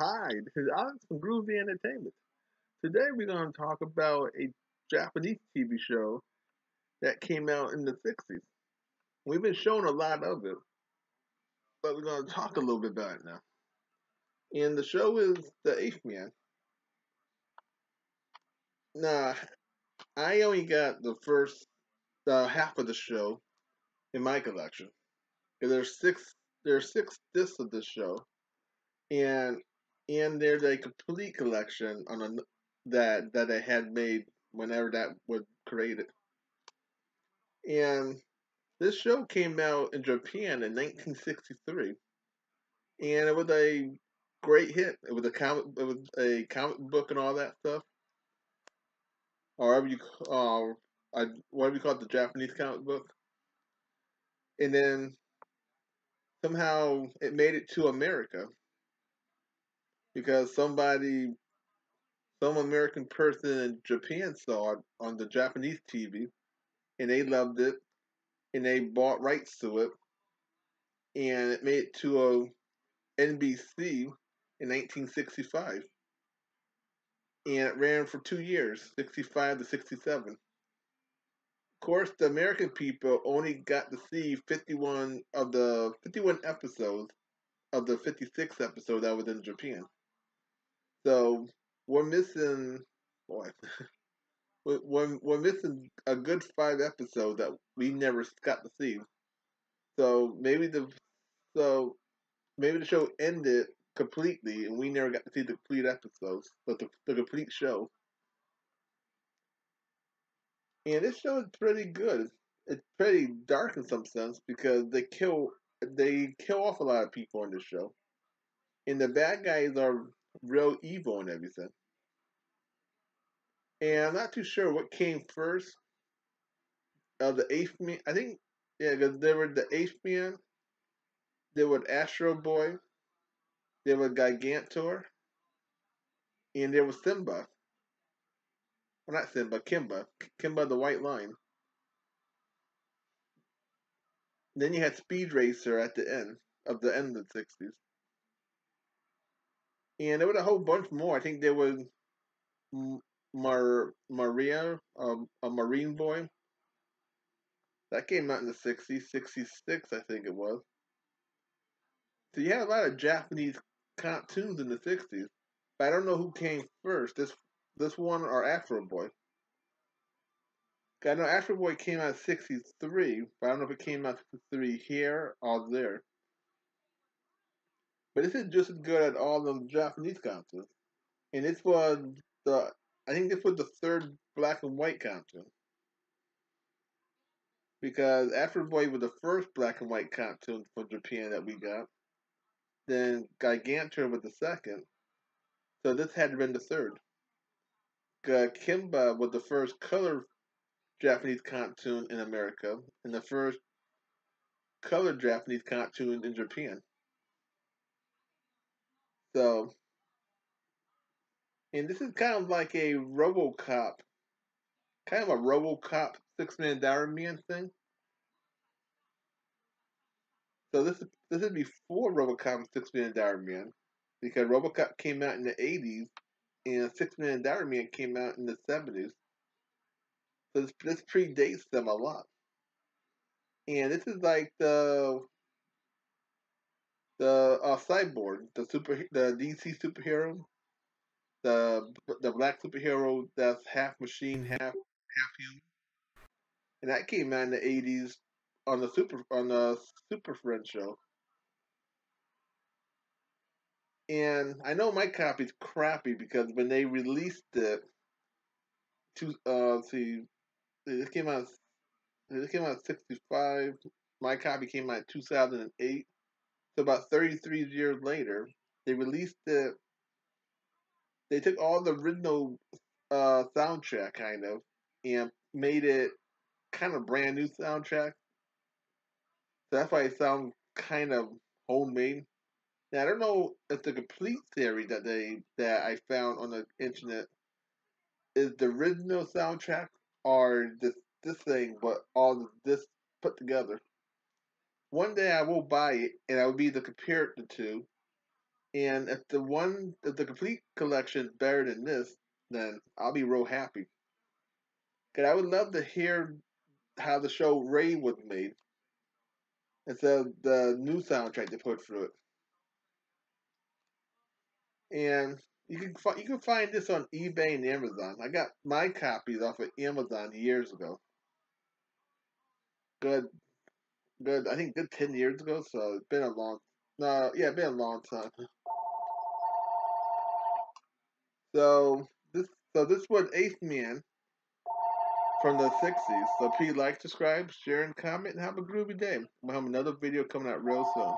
Hi, this is Alex from Groovy Entertainment. Today we're going to talk about a Japanese TV show that came out in the 60s. We've been showing a lot of it, but we're going to talk a little bit about it now. And the show is The Eighth Man. Now, I only got the first uh, half of the show in my collection. There's six there's six discs of this show, and and there's a complete collection on a, that that I had made whenever that was created. And this show came out in Japan in 1963, and it was a great hit. It was a comic, it was a comic book and all that stuff, or you, uh, I, whatever you call it, the Japanese comic book. And then somehow it made it to America because somebody, some American person in Japan saw it on the Japanese TV, and they loved it, and they bought rights to it, and it made it to uh, a NBC in 1965, and it ran for two years, 65 to 67. Of course, the American people only got to see 51 of the 51 episodes of the 56 episode that was in Japan. So we're missing boy. we're, we're missing a good five episodes that we never got to see. So maybe the so maybe the show ended completely and we never got to see the complete episodes, but the, the complete show. And this show is pretty good. It's, pretty dark in some sense because they kill they kill off a lot of people in this show. And the bad guys are real evil and everything. And I'm not too sure what came first. Of uh, the eighth man, I think, yeah, because there were the eighth man, there was Astro Boy, there was Gigantor, and there was Simba. Well, not Simba, Kimba. Kimba the White Lion. Then you had Speed Racer at the end of the end of the 60s. And there was a whole bunch more. I think there was Mar Maria, um, a Marine Boy. That came out in the 60s, 66, I think it was. So you had a lot of Japanese cartoons in the 60s. But I don't know who came first, this this one or Astro Boy. I know Astro Boy came out in 63, but I don't know if it came out 63 here or there. But this is just as good as all the Japanese consoles. And this was the, I think this was the third black and white cartoon. Because Astro Boy was the first black and white cartoon from Japan that we got. Then Gigantor was the second. So this had to been the third. Kimba was the first color Japanese cartoon in America and the first color Japanese cartoon in Japan. So, and this is kind of like a RoboCop, kind of a RoboCop Six Man Man thing. So this is this is before RoboCop Six Man Man, because RoboCop came out in the '80s, and Six Man Man came out in the '70s. So this, this predates them a lot. And this is like the the uh, Cyborg, the super, the DC superhero, the the black superhero that's half machine, half half human, and that came out in the eighties on the super on the Super Friend show. And I know my copy's crappy because when they released it, to uh, see, it came out. It came out sixty five. My copy came out two thousand and eight. So about 33 years later, they released it. They took all the original uh, soundtrack, kind of, and made it kind of brand new soundtrack. So that's why it sounds kind of homemade. Now I don't know if the complete theory that they that I found on the internet is the original soundtrack or this this thing, but all this put together. One day I will buy it, and I will be able to compare the two, And if the one, if the complete collection is better than this, then I'll be real happy. Cause I would love to hear how the show Ray was made instead of the new soundtrack they put through it. And you can fi- you can find this on eBay and Amazon. I got my copies off of Amazon years ago. Good, good. I think good ten years ago. So it's been a long. No, yeah, been a long time. So this so this was Eighth Man from the '60s. So please like, subscribe, share, and comment, and have a groovy day. We'll have another video coming out real soon.